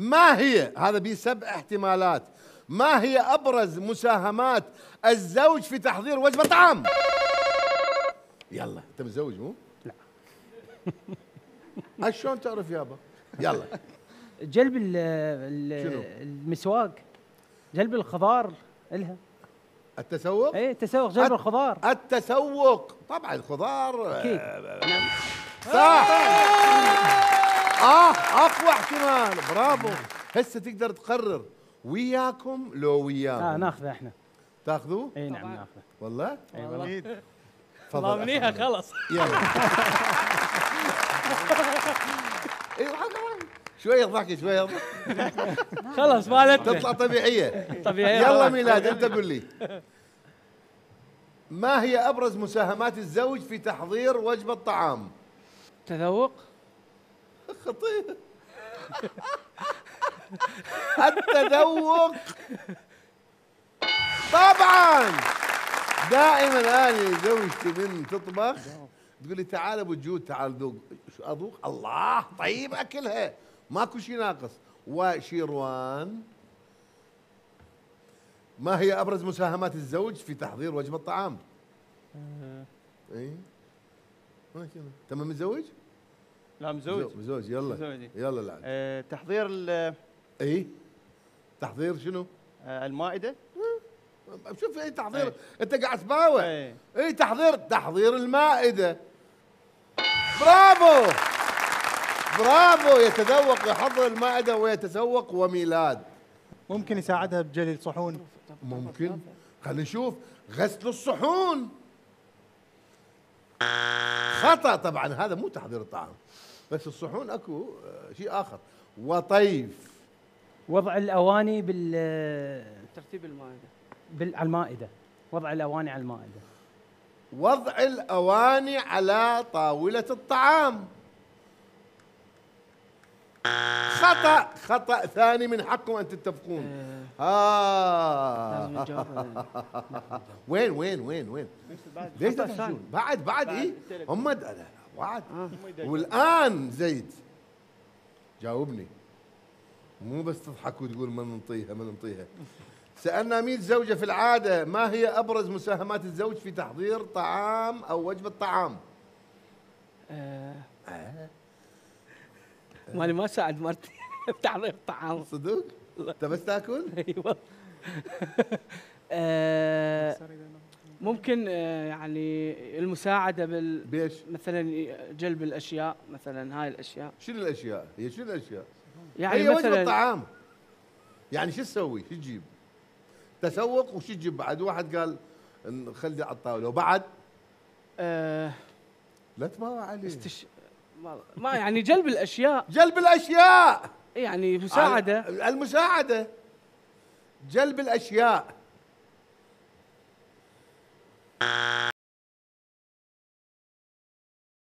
ما هي؟ هذا بسبع احتمالات. ما هي أبرز مساهمات الزوج في تحضير وجبة طعام؟ يلا انت متزوج مو؟ لا. شلون تعرف يابا يلا. جلب ال- ال- شنو؟ المسواق جلب الخضار إلها. التسوق؟ اي تسوق جلب الخضار. التسوق. طبعا الخضار أكيد. آه، صح. آه أقوى احتمال. برافو. هسه تقدر تقرر. وياكم لو وياهم. آه ناخذه إحنا. تاخذوه؟ إي نعم ناخذه. والله؟ إي والله. تفضل. ضامنيها. خلص. يلا. أيوه شوية ضحك شوية خلص مالتنا تطلع طبيعية. طبيعي يلا ميلاد أنت قل لي. ما هي أبرز مساهمات الزوج في تحضير وجبة طعام تذوق. خطير. التذوق. طبعا. دائما أنا زوجتي من تطبخ تقول لي تعال أبو جود تعال ذوق. شو أذوق؟ الله طيب أكلها. ماكو شيء ناقص. وشيروان. ما هي أبرز مساهمات الزوج في تحضير وجبة طعام؟ اي ما شنو؟ تم متزوج؟ لا مزوج متزوج يلا. مزوجي. يلا لعب آه، تحضير ال- إي. تحضير شنو؟ آه، المائدة؟ شوف إي تحضير. أي. أنت قاعد تباوع. إي. تحضير. تحضير المائدة. برافو. برافو. يتذوق يحضر المائدة ويتسوق وميلاد. ممكن يساعدها بجلي الصحون ممكن. خلينا نشوف. غسل الصحون. خطأ طبعا. هذا مو تحضير الطعام. بس الصحون اكو آه، شيء آخر. وطيف. وضع الأواني بال ترتيب المائدة. بال على المائدة. وضع الأواني على المائدة. وضع الأواني على طاولة الطعام. خطأ خطأ ثاني من حقكم أن تتفقون. لازم آه. نجاوب. وين وين وين وين؟ ليش بعد بعد اي هم لا بعد والآن زيد جاوبني. مو بس تضحك وتقول من ننطيها من ننطيها. سألنا مين زوجة في العادة ما هي أبرز مساهمات الزوج في تحضير طعام أو وجبة طعام؟ آه. مالي ما ساعد مرتي بتحضير طعام. صدق؟ أنت بس تاكل؟ أيوه. آه، ممكن آه، يعني المساعدة بال بيش؟ مثلا جلب الأشياء مثلا هاي الأشياء شنو الأشياء؟ هي شنو الأشياء؟ يعني هي وجبة مثلا طعام يعني شو تسوي؟ شو تجيب؟ تسوق وشو تجيب بعد؟ واحد قال نخلي على الطاولة وبعد آه، لا تباوع عليه استش... ما- يعني جلب الأشياء جلب الأشياء يعني مساعدة المساعدة جلب الأشياء